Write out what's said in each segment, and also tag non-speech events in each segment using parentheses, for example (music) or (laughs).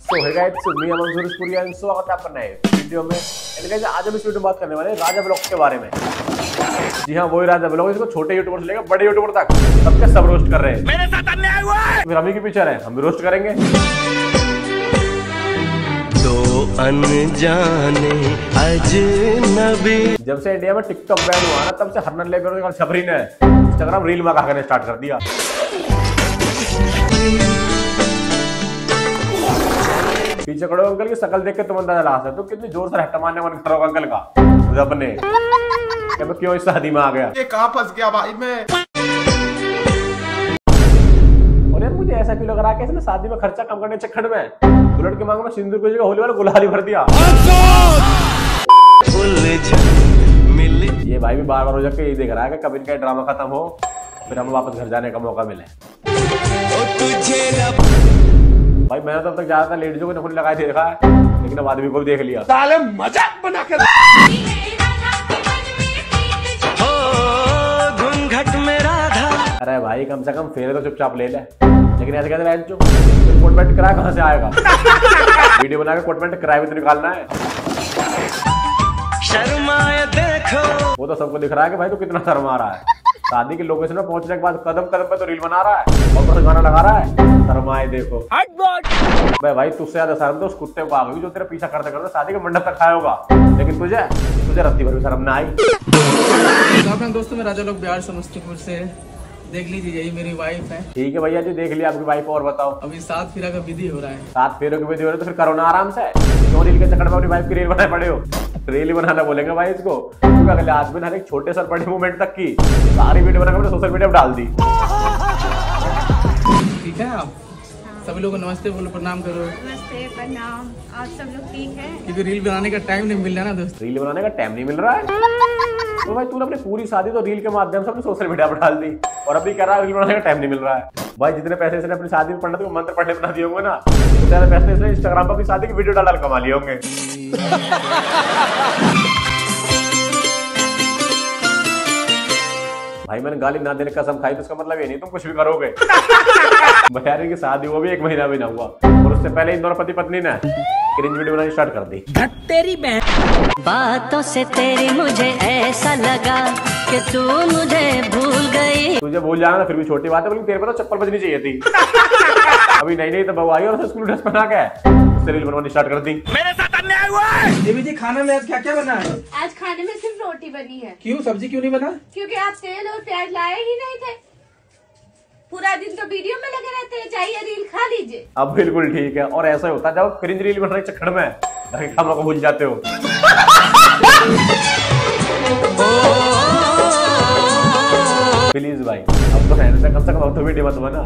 सो है guys me Aman Surajpuri and स्वागत है आपका नए वीडियो में एंड गाइस आज हम इस वीडियो में बात करने वाले हैं राजा ब्लॉग के बारे में। जी हाँ वही राजा ब्लॉग इसको छोटे यूट्यूबर से लेकर बड़े यूट्यूबर तक सबके सब रोस्ट कर रहे हैं। मेरे साथ अन्याय हुआ है। फिर हम ही के पीछे रहे हम भी रोस्ट करेंगे। दो अनजाने अजनबी जब से इंडिया में टिकटॉक बैन हुआ ना तब से हरनन लेकर और छबरी ने इंस्टाग्राम रील में करने स्टार्ट कर दिया। पीछे खड़े अंकल की शकल देख के तुम अंदाज़ा लगा सकते हो? कितनी ज़ोर से हट्टा मारने मन कर अंकल का? रब ने। मैं क्यों इस शादी में आ गया? ये कहाँ फंस गया भाई मैं? और यार मुझे ऐसा फील लग रहा है कि शादी में खर्चा कम करने चक्कर में दुल्हन के मांग में सिंदूर की जगह होली वाला गुलाल भर दिया। ये भाई भी बार बार हो जाके यही देख रहा है कि कब इनका ड्रामा खत्म हो फिर हमें वापस घर जाने का मौका मिले। ओ तुझे रब भाई मैंने तब तक ज़्यादातर लेडीजों को नखुन लगाए देखा है लेकिन अब आदमी को भी देख लिया। साले मज़ाक बना कर घूंघट में राधा। अरे भाई कम से कम फेरे तो चुपचाप ले ले। लेकिन ऐसे कहते हैं कोटमेंट किराया कहाँ से आएगा? वीडियो बना के कोटमेंट किराया भी तो निकालना है। शर्माए देखो। वो तो सबको दिख रहा है कि भाई तू तो कितना शर्मा रहा है। शादी के लोकेशन में पहुँचने के बाद कदम कदम पे तो रील बना रहा है और से गाना लगा रहा है। शर्माए देखो। भाई भाई तुझसे ज़्यादा शर्म तो उस कुत्ते को आ गई जो तेरा पीछा करते करते शादी के मंडप तक खाया होगा। लेकिन तुझे तुझे रत्ती भर भी शर्म ना आई। अपने दोस्तों में राजा लोग बिहार समस्तीपुर से देख लीजिए यही मेरी वाइफ है। ठीक है भैया जी देख लिया आपकी वाइफ और बताओ। अभी सात फिरा का विधि हो रहा है। सात फेरों की विधि हो रही तो फिर करो ना आराम से। क्यों रील के चक्कर में अपनी वाइफ की रील बनाए पड़े हो? रील बनाना बोलेंगे भाई इसको। क्योंकि अगले आज में हर एक छोटे सर बड़े मूवमेंट तक की। सारी वीडियो बना के सोशल मीडिया पर डाल दी। ठीक है आप? सभी लोगों को नमस्ते बोलो प्रणाम करो। नमस्ते प्रणाम। आप सब लोग ठीक है? क्योंकि रील बनाने का टाइम नहीं मिल रहा ना दोस्त। रील बनाने का टाइम नहीं मिल रहा है? तो भाई तूने अपनी पूरी शादी तो रील के माध्यम से अपने सोशल मीडिया पर डाल दी और अभी कह रहा है रील बनाने का टाइम नहीं मिल रहा है। भाई जितने पैसे इसने अपनी शादी में पढ़ने थे मंत्र पढ़ने बना दिए होंगे ना। तो ज़्यादा पैसे इसने इंस्टाग्राम पर अपनी शादी की वीडियो डाल कमा लिए होंगे। (laughs) भाई मैंने गाली ना देने का कसम खाई तो इसका मतलब ये नहीं तुम कुछ भी करोगे। (laughs) बहरी की शादी हुआ भी एक महीना भी ना हुआ और उससे पहले इन दोनों पति पत्नी ने क्रिंज वीडियो बनानी स्टार्ट कर दी। तेरी बहन। बातों से तेरी मुझे ऐसा लगा कि तू मुझे भूल गई। तुझे भूल जाना फिर भी छोटी बात है बल्कि तेरे पे तो चप्पल बजनी चाहिए थी। (laughs) अभी नई नई तो बहू आई और उसे स्कूल ड्रेस पहना के रील बनवानी स्टार्ट कर दी। देवी जी खाने में आज क्या क्या बना है? आज खाने में सिर्फ़ रोटी बनी है। क्यों सब्ज़ी क्यों नहीं बना? क्योंकि आप तेल और प्याज लाए ही नहीं थे। पूरा दिन तो वीडियो में लगे रहते हैं चाहिए रील खा लीजिए। अब बिल्कुल ठीक है और ऐसा होता है जब क्रिंज रील बन के चक्कर में के कामों को भूल जाते हो। प्लीज़ भाई अब तो रहने कम से कम तो वीडियो मत बना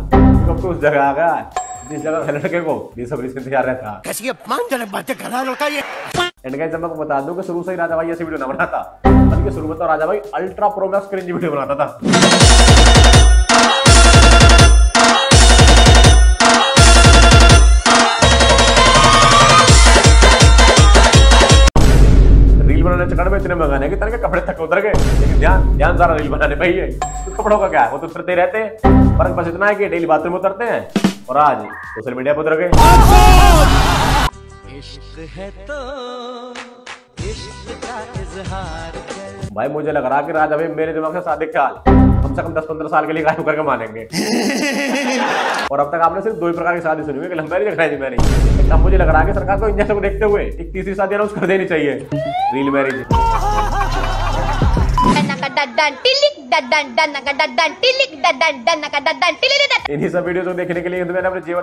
अब तो उस जगह आ गया है, जिस जगह लड़के को बेसब्री से इंतज़ार रहता। कैसी अपमानजनक बातें कर रहा लड़का ये? एंड गाइस मैं आपको बता दूँ कि शुरू से ही राजा भाई ऐसी वीडियो ना बनाता। बल्कि शुरू में तो राजा भाई ultra pro max cringe video बनाता था। रील बनाने चक्कर में इतने मंगाने कि तरह के कपड़े तक उतर गए। लेकिन ध्यान ध्यान सारा रील बनाने पे ही है। तो कपड़ों का क्या है? वो तो उतरते रहते हैं। फ़र्क बस इतना है कि डेली बाथरूम उतरते हैं। और आज सोशल मीडिया पर उतर इश्क है तो इश्क का इजहार भाई मुझे लग रहा कि राजा भाई मेरे दिमाग से शादी ख्याल कम से कम दस पंद्रह साल के लिए गायब करके मानेंगे। (laughs) और अब तक आपने सिर्फ़ दो ही प्रकार की शादी सुनी हुई है कि लंबी मैरिज। अब मुझे लग रहा है कि सरकार को इन जैसे को देखते हुए एक तीसरी शादी अनाउंस कर देनी चाहिए। रील मैरिज (laughs) इन्हीं सब वीडियो को देखने के लिए मैंने अपने जीवन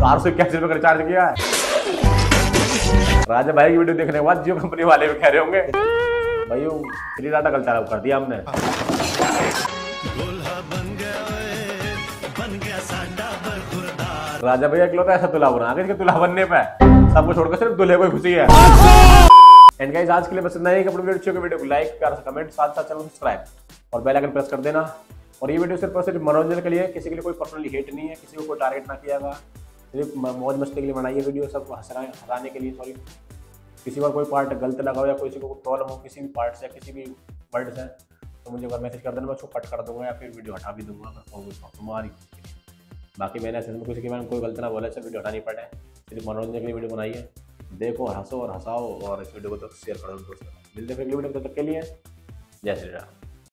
चार सौ इक्यासी रुपए रिचार्ज किया है। राजा भाई की वीडियो देखने के बाद जियो कंपनी वाले भी कह रहे होंगे, भाई, वो फ्री डाटा कल चालू कर दिया हमने। राजा भैया इकलौता ऐसा तुला बना कि तुला बनने पे सबको छोड़कर सिर्फ़ दूल्हे को खुशी है। एंड गाइज़ आज के लिए बस इतना ही। अपनी वीडियो वीडियो को लाइक प्यार से कमेंट साथ साथ चैनल सब्सक्राइब और बेल आइकन प्रेस कर देना। और ये वीडियो सिर्फ़ और सिर्फ़ मनोरंजन के लिए, किसी के लिए कोई पर्सनली हेट नहीं है, किसी को कोई टारगेट ना किया गया सिर्फ़ मौज मस्ती के लिए बनाई है वीडियो सबको हंसना, हंसाने के लिए सॉरी किसी का कोई पार्ट गलत लगा हो या किसी को प्रॉब्लम हो, किसी भी पार्ट से, किसी भी वर्ड से तो मुझे अगर मैसेज कर देना मैं उसको कट कर दूँगा या फिर वीडियो हटा भी दूँगा अगर तुम्हारी। बाकी मैंने ऐसे में किसी के बारे में कोई गलत ना बोला चल वीडियो हटानी पड़े। सिर्फ़ मनोरंजन के लिए वीडियो बनाई है। देखो, हंसो और हंसाओ और इस वीडियो को तो शेयर करो दोस्तों। मिलते हैं अगली वीडियो तक के लिए जय श्री राम।